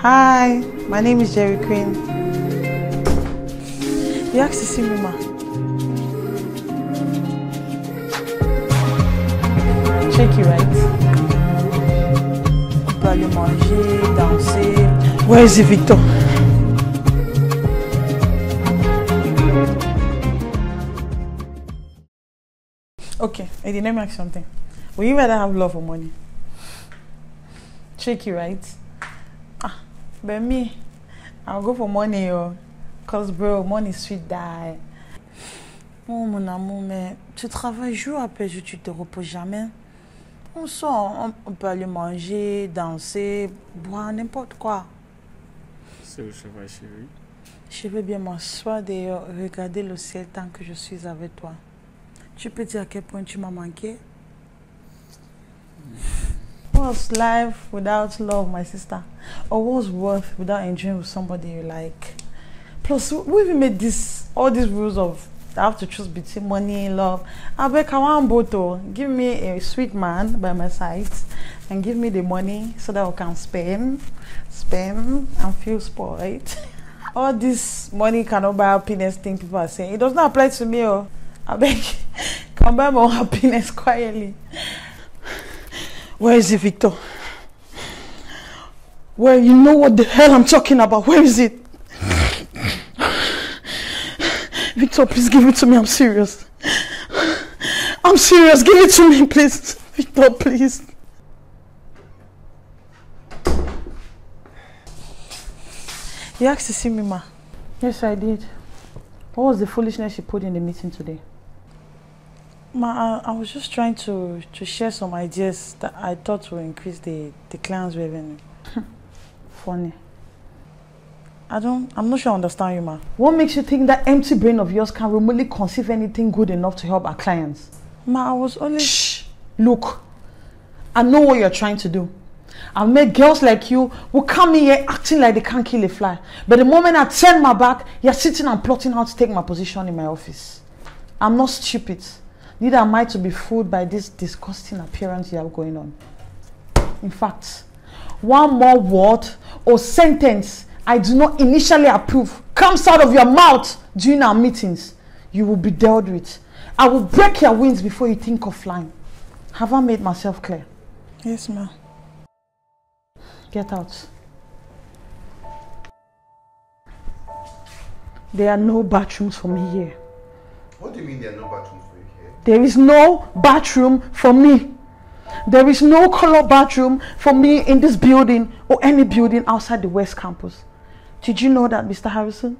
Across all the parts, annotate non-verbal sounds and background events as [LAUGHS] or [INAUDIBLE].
Hi, my name is Jerry Queen. You asked to see me, ma. Check you right. On peut aller manger, danser. Where is Victor? Okay, let me ask something. Would you rather have love or money? Tricky, right? But me, I'll go for money, yo. Cause bro, money sweet die. Oh mon amour, mais tu travailles jour après jour, tu te reposes jamais. On sort, on, peut aller manger, danser, boire, n'importe quoi. C'est où je vais, chérie Je vais bien m'asseoir d'ailleurs, regarder le ciel tant que je suis avec toi. Tu peux dire à quel point tu m'as manqué? What's life without love, my sister? Or what's worth without enjoying with somebody you like? Plus, we even made this all these rules of I have to choose between money and love. I beg I want both. oh. Give me a sweet man by my side, and give me the money so that I can spend, spend, and feel spoiled. [LAUGHS] all this money cannot buy happiness thing people are saying. It does not apply to me. Oh, I beg, [LAUGHS] can buy more happiness [LAUGHS] quietly. Where is it, Victor? Where you know what the hell I'm talking about? Where is it? Victor, please give it to me. I'm serious. I'm serious. Give it to me, please. Victor, please. You asked to see me, ma. Yes, I did. What was the foolishness you put in the meeting today? Ma, I, I was just trying to, to share some ideas that I thought would increase the, the client's revenue. [LAUGHS] Funny. I don't, I'm not sure I understand you, ma. What makes you think that empty brain of yours can remotely conceive anything good enough to help our clients? Ma, I was only... Shh! Look, I know what you're trying to do. I've met girls like you who come in here acting like they can't kill a fly. But the moment I turn my back, you're sitting and plotting how to take my position in my office. I'm not stupid. Neither am I to be fooled by this disgusting appearance you have going on. In fact, one more word or sentence I do not initially approve comes out of your mouth during our meetings, you will be dealt with. I will break your wings before you think of flying. Have I made myself clear? Yes, ma'am. Get out. There are no bathrooms for me here. What do you mean there are no bathrooms for you here? There is no bathroom for me. There is no color bathroom for me in this building or any building outside the West Campus. Did you know that, Mr. Harrison?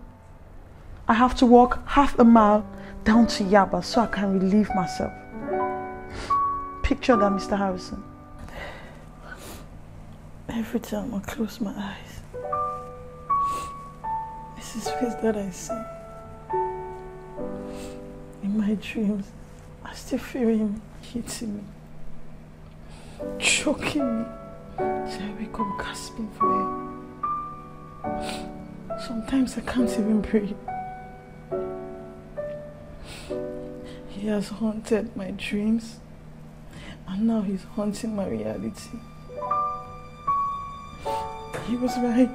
I have to walk half a mile down to Yaba so I can relieve myself. Picture that, Mr. Harrison. Every time I close my eyes, this is face that I see. In my dreams, I still feel him hitting me, choking me. So I wake up gasping for air. Sometimes I can't even breathe. He has haunted my dreams, and now he's haunting my reality. He was right.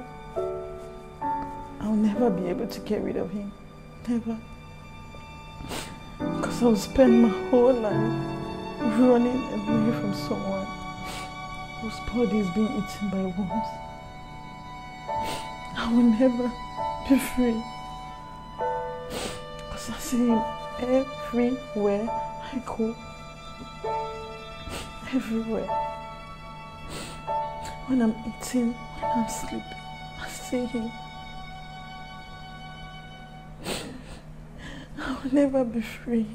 I'll never be able to get rid of him. Never. Because I'll spend my whole life running away from someone whose body is being eaten by worms. I will never be free. Because I see him everywhere I go. Everywhere. When I'm eating, when I'm sleeping, I see him. I will never be free.